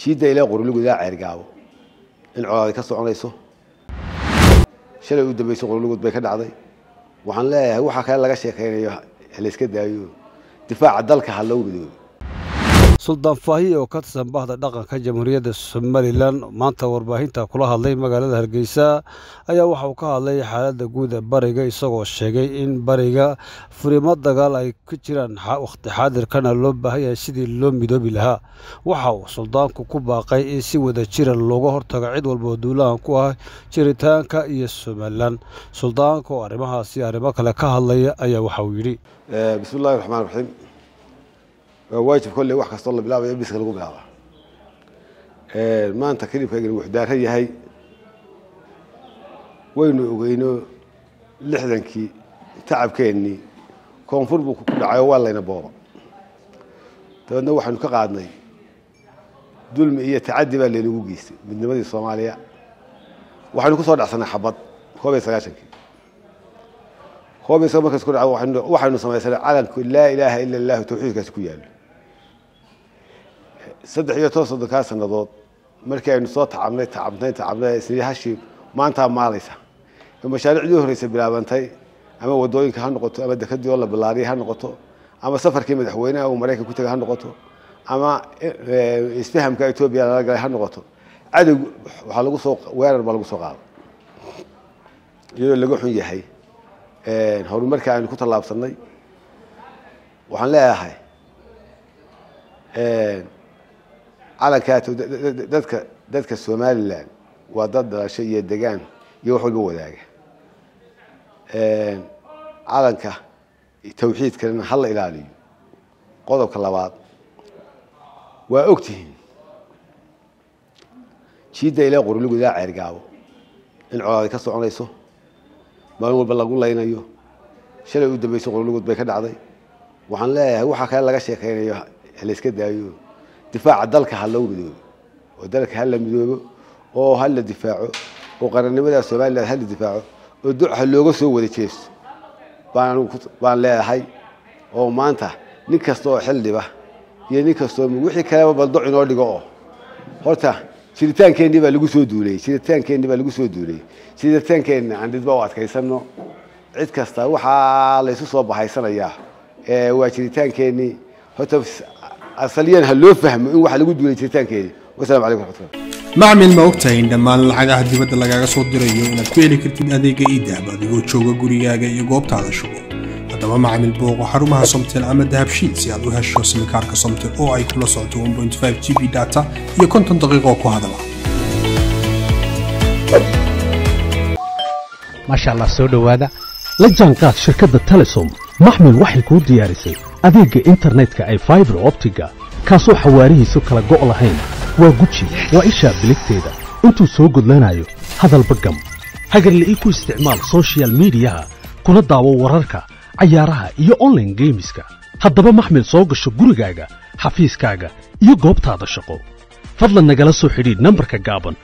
jiidda ilaa qorulugud ilaa ceergaabo in colaadi ka soconayso. Shalay u dambayso qorulugud bay ka dhacday. Waxaan leeyahay waxaa kale laga sheekaynayo halayska daayo. Difaaca dalka ha loo midoobo suldaan faahiye oo ka tirsan bahda dhaqanka jamhuuriyadda somalilan maanta warbaahinta kula hadlay magaalada hargeysa ayaa waxa uu ka hadlay xaaladda guud ee bariga isagoo sheegay in bariga furimo dagaal ay ku jiraan wakhti xaadirkana loo baahan yahay sidii loo midoobi lahaa. Waxa uu suldaanku ku baaqay in si wada jira looga hortago cid walba duulahan ku ah jiritaanka iyo somalilan. Suldaanka oo arrimahaasi arrimo kale ka hadlaya ayaa waxa uu yidhi. Bismi illahi raxmaan raxiim waajib kolley wax kastoo la bilaabaya biska lagu bilaaba maanta kilibkaygani wuxuu daaran yahay. Waynu ogeyno lixdankii tacabkeennii koonfur buu ku dhacay oo waa layna booba dabeedna waxaynu ka qaadnay dulmi iyo tacadi baa laynagu geystay midnimadii soomaaliya. Waxaynu ku dhacsanay xabad koob iyo sagaashankii. Koob iyo markas ku dhaco waxaynu samaysanay calanku laa ilaaha ila allahu tawxiidkaasi ku yaalo saddex iyo toban soddonkaa sannadood markii aynu soo tacabnay tacabnay tacabnay isnii hashii maantaa maalaysa mashaariicdii horeysa bilaabantay ama waddooyinka ha noqoto ama dekadii oo la bilaariyay ha noqoto ama safarkii madaxweynaha uu maraykan ku tegay ha noqoto ama isfahamka etoobiya lala galay ha noqoto. Cadow waxaa lagu soo weerar baa lagu soo qaada iyadoo laga xun yahay horumarkii aynu ku tallaabsanay waxaan leeyahay calankaa dadka dadka somalilan waa dad dhalasho iyo degaan iyo wax walba wadaaga. Calanka tawxiidkana ha la ilaaliyo. Qodobka labaad waa ogtihiin jiidda ilaa qorulugud ilaa ceergaabo. In colaadi ka soconayso maalin walba lagu laynayo shalay u dambayso qorulugud bay ka dhacday. Waxaan leeyahay waxaa kale laga sheekaynayo halayska daayo difaaca dalka ha loo midoobo oo dalka ha la midoobo oo ha la difaaco oo qarannimada somalilan ha la difaaco oo duca looga soo wada jeesto baan leedahay oo maanta nin kasta oo xildhiba iyo nin kastoo wixii kaleba baldoc inoo dhigo oo horta jiritaankeenii baa lagu soo duuleyey jiritaankeenii baa lagu soo duuleyey jiritaankeenna aan u adkaysano cid kasta waxaa laysu soo bahaysanayaa waa jiritaankeenii horta asaliyan ha loo fahmo in waxa lagu duulay jiritaankeenii wasalam calaykum raxmatullah macmil ma ogtahay in dhammaan lacagaha dibadda lagaaga soo dirayo inaad ku heli kartid adeega iidahab adigoo jooga gurigaaga iyo goobtaada shugo haddaba macmil booqo xarumaha somtel ama dahabshiil si aad u hesho simikaarka somtel oo ay kula socoto g b data iyo konton daqiiqo ku hadala maasha allah soo dhowaada. La jaanqaad shirkadda telesom maxmil waxay kuu diyaarisay adeegga internetka ay faibar optiga kaasoo xawaarihiisu kala go' lahayn waa guji waa ishaa biligteeda. Intuu soo gudlanayo hadalba gam hagarla'ii ku isticmaal sochial midiyaha kuna daawo wararka cayaaraha iyo onlaine geemiska haddaba maxmil soo gasho gurigaaga xafiiskaaga iyo goobtaada shaqo. Fadlan nagala soo xidhiidh nambarka gaaban